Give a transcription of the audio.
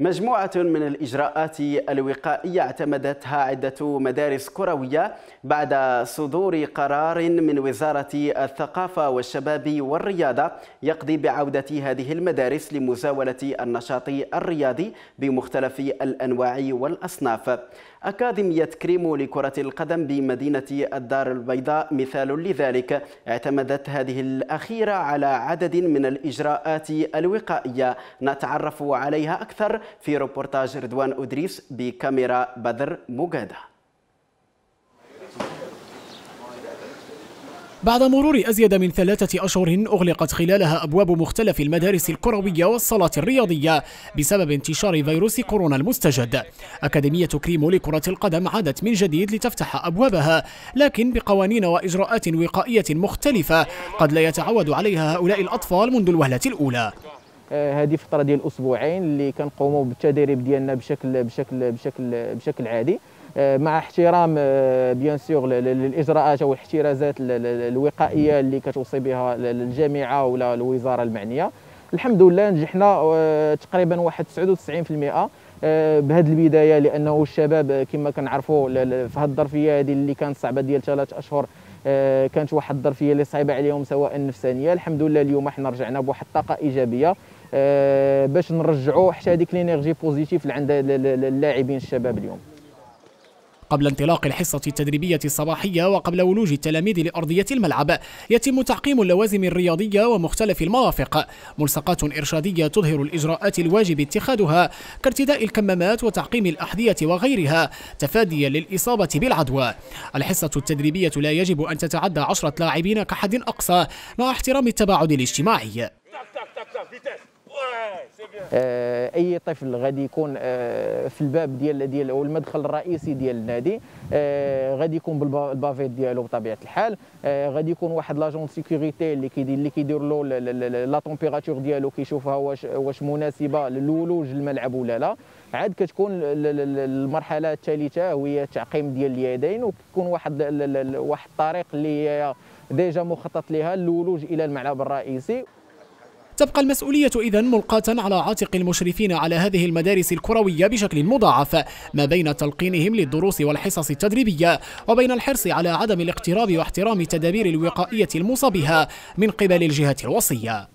مجموعة من الإجراءات الوقائية اعتمدتها عدة مدارس كروية بعد صدور قرار من وزارة الثقافة والشباب والرياضة يقضي بعودة هذه المدارس لمزاولة النشاط الرياضي بمختلف الأنواع والأصناف. أكاديمية كريمو لكرة القدم بمدينة الدار البيضاء مثال لذلك. اعتمدت هذه الأخيرة على عدد من الإجراءات الوقائية. نتعرف عليها أكثر في روبورتاج رضوان أدريس بكاميرا بدر مجاده بعد مرور أزيد من ثلاثة أشهر أغلقت خلالها أبواب مختلف المدارس الكروية والصالات الرياضية بسبب انتشار فيروس كورونا المستجد. أكاديمية كريمو لكرة القدم عادت من جديد لتفتح أبوابها لكن بقوانين وإجراءات وقائية مختلفة قد لا يتعود عليها هؤلاء الأطفال منذ الوهلة الأولى. هذه فترة ديال أسبوعين اللي كنقوموا بالتدريب ديالنا بشكل بشكل بشكل بشكل عادي. آه، مع احترام بيان آه، سور للإجراءات أو الاحترازات الوقائية اللي كتوصي بها الجامعة ولا الوزارة المعنية. الحمد لله نجحنا تقريبا واحد 99% بهذه البداية لأنه الشباب كما كنعرفوا في هذه الظرفية هذه اللي كانت صعبة ديال ثلاث أشهر آه، كانت واحد الظرفية اللي صعيبة عليهم سواء نفسانيه الحمد لله اليوم إحنا رجعنا بواحد الطاقة إيجابية آه، باش نرجعوا حتى هذيك l'énergie positive لعند اللاعبين الشباب اليوم. قبل انطلاق الحصة التدريبية الصباحية وقبل ولوج التلاميذ لأرضية الملعب يتم تعقيم اللوازم الرياضية ومختلف المرافق. ملصقات إرشادية تظهر الإجراءات الواجب اتخاذها كارتداء الكمامات وتعقيم الأحذية وغيرها تفاديا للإصابة بالعدوى. الحصة التدريبية لا يجب أن تتعدى عشرة لاعبين كحد أقصى مع احترام التباعد الاجتماعي. أي طفل غادي يكون آه، في الباب ديال ديال أو المدخل الرئيسي ديال النادي آه، غادي يكون بال bavette ديالو بطبيعة الحال. غادي يكون واحد l'agent sécurité اللي كيدير اللي كيدير له la température ديالو كيشوفها واش واش مناسبة للولوج الملعب ولا لا. عاد كتكون المرحلة الثالثة هي تعقيم ديال اليدين وكيكون واحد واحد الطريق اللي déjà مخطط لها الولوج إلى الملعب الرئيسي. تبقى المسؤولية إذا ملقاة على عاتق المشرفين على هذه المدارس الكروية بشكل مضاعف ما بين تلقينهم للدروس والحصص التدريبية وبين الحرص على عدم الاقتراب واحترام التدابير الوقائية الموصى بها من قبل الجهة الوصية.